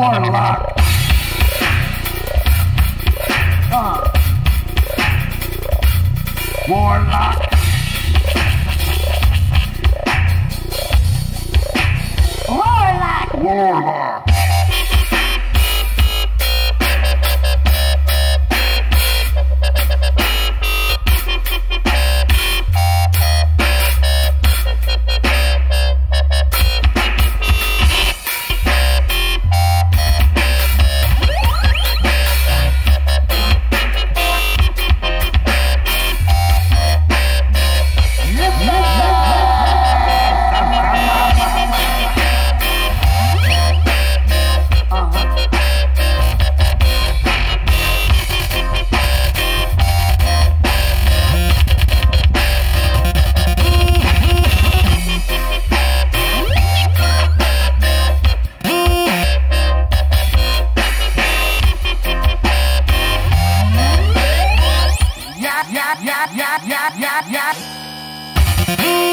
warlock. Uh. Warlock. Warlock. Warlock. oh